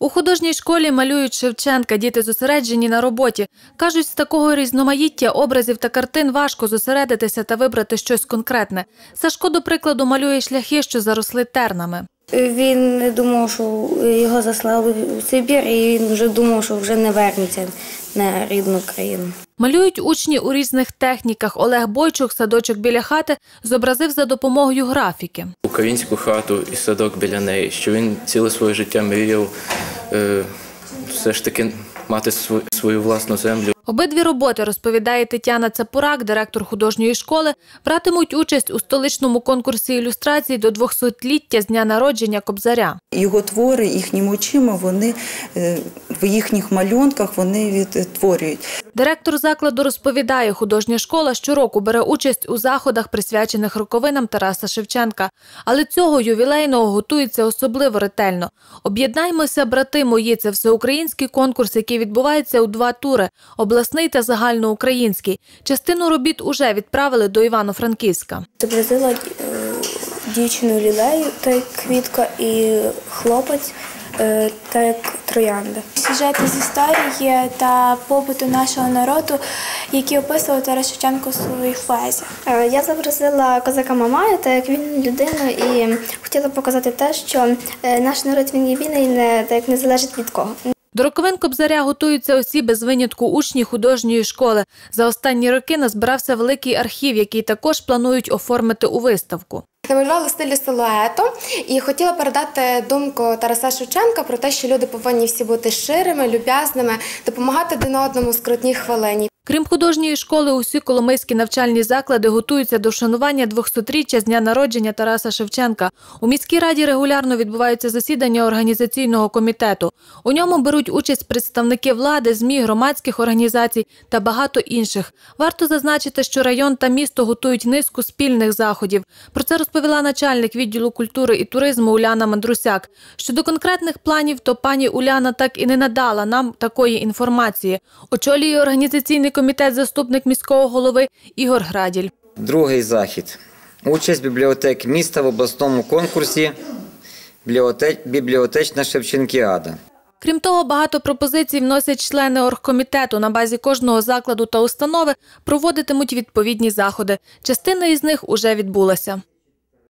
У художній школі малюють Шевченка. Діти зосереджені на роботі. Кажуть, з такого різноманіття образів та картин важко зосередитися та вибрати щось конкретне. Сашко, до прикладу, малює шляхи, що заросли тернами. Він не думав, що його заслали у Сибір, і він вже думав, що вже не вернеться на рідну країну. Малюють учні у різних техніках. Олег Бойчук, садочок біля хати, зобразив за допомогою графіки. українську хату і садок біля неї, що він ціле своє життя мріяв е, все ж таки мати свою, свою власну землю. Обидві роботи, розповідає Тетяна Цапурак, директор художньої школи, братимуть участь у столичному конкурсі ілюстрацій до 200-ліття з дня народження Кобзаря. Його твори їхніми очима, вони е, в їхніх малюнках вони відтворюють. Директор закладу розповідає, художня школа щороку бере участь у заходах, присвячених роковинам Тараса Шевченка. Але цього ювілейного готується особливо ретельно. Об'єднаймося, брати мої. Це всеукраїнський конкурс, який відбувається у два тури обласний та загальноукраїнський. Частину робіт уже відправили до Івано-Франківська. Зобразила е, дівчину лілею, та як квітка, і хлопець, е, та як троянда. Сюжети з історії та побуту нашого народу, які описував Тарас Шевченко у своїх поезіях. Е, Я зобразила козака Мамая, так як він людину, і хотіла показати те, що е, наш народ він є вільний, не так як не залежить від кого. До роковин Кобзаря готуються усі без винятку учні художньої школи. За останні роки назбирався великий архів, який також планують оформити у виставку. Намалювала стилі силуету і хотіла передати думку Тараса Шевченка про те, що люди повинні всі бути ширими, люб'язними, допомагати один одному в скрутній хвилині. Крім художньої школи, усі коломийські навчальні заклади готуються до вшанування 200-річчя з дня народження Тараса Шевченка. У міській раді регулярно відбуваються засідання організаційного комітету. У ньому беруть участь представники влади, змі, громадських організацій та багато інших. Варто зазначити, що район та місто готують низку спільних заходів. Про це розповіла начальник відділу культури і туризму Уляна Мандрусяк. Щодо конкретних планів, то пані Уляна так і не надала нам такої інформації. Очолює організаційний комітет заступник міського голови Ігор Граділь. Другий захід. Участь бібліотек міста в обласному конкурсі Бібліотечна Шевченкіада. Крім того, багато пропозицій вносять члени оргкомітету. На базі кожного закладу та установи проводитимуть відповідні заходи. Частина із них уже відбулася.